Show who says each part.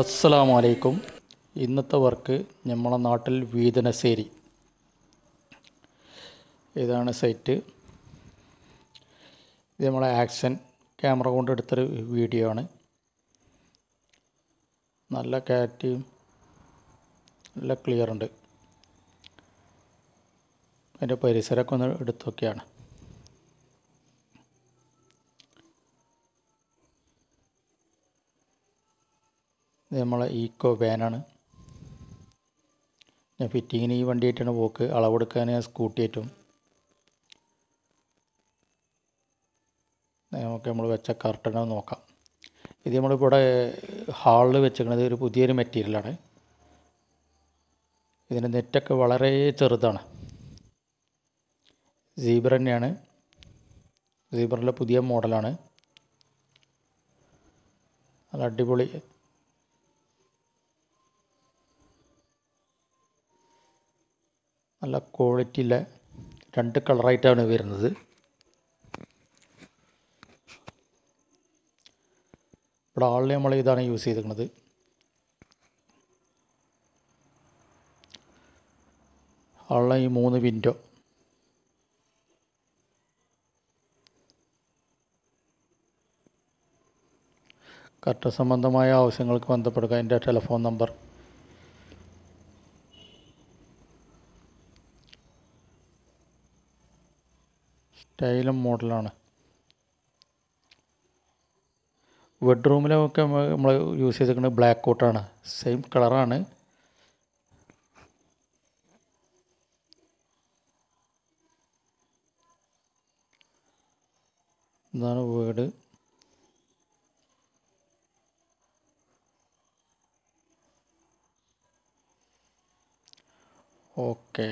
Speaker 1: അസ്സലാമു അലൈക്കും ഇന്നത്തെ വർക്ക് നമ്മളെ നാട്ടിൽ വീതനശ്ശേരി. ഇതാണ് സൈറ്റ്. ഇത് നമ്മളെ ആക്ഷൻ ക്യാമറ കൊണ്ട് എടുത്തൊരു വീഡിയോ ആണ്. നല്ല കാറ്റും നല്ല ക്ലിയർ ഉണ്ട്. അതിന്റെ പരിസരമൊക്കെ ഒന്ന് എടുത്തു ഇത് നമ്മളെ ഈക്കോ വാനാണ്. ഞാൻ ഫിറ്റിങ്ങിന് ഈ വണ്ടിയായിട്ടാണ് പോക്ക്. അളവെടുക്കാൻ സ്കൂട്ടി ആയിട്ടും നമുക്ക് നമ്മൾ വെച്ച കർട്ടനെ നോക്കാം. ഇത് നമ്മളിവിടെ ഹാളിൽ വെച്ചിരിക്കുന്നത് ഒരു പുതിയൊരു മെറ്റീരിയലാണ് ഇതിന്റെ നെറ്റൊക്കെ വളരെ ചെറുതാണ്. സീബ്ര തന്നെയാണ്. സീബ്രയിലെ പുതിയ മോഡലാണ്. നല്ല അടിപൊളി നല്ല ക്വാളിറ്റിയിലെ രണ്ട് കളറായിട്ടാണ് വരുന്നത്. ഇവിടെ ആളിൽ നമ്മൾ ഇതാണ് യൂസ് ചെയ്തിരിക്കുന്നത്. ആളിലെ ഈ മൂന്ന് വിൻഡോ. കറക്റ്റ് സംബന്ധമായ ആവശ്യങ്ങൾക്ക് ബന്ധപ്പെടുക. എന്റെ ടെലിഫോൺ നമ്പർ. സ്റ്റൈലും മോഡലാണ്. ബെഡ്റൂമിലൊക്കെ നമ്മൾ യൂസ് ചെയ്തിരിക്കുന്നത് ബ്ലാക്ക് കോട്ടാണ്. സെയിം കളറാണ്. ഇതാണ് വീട്. ഓക്കേ.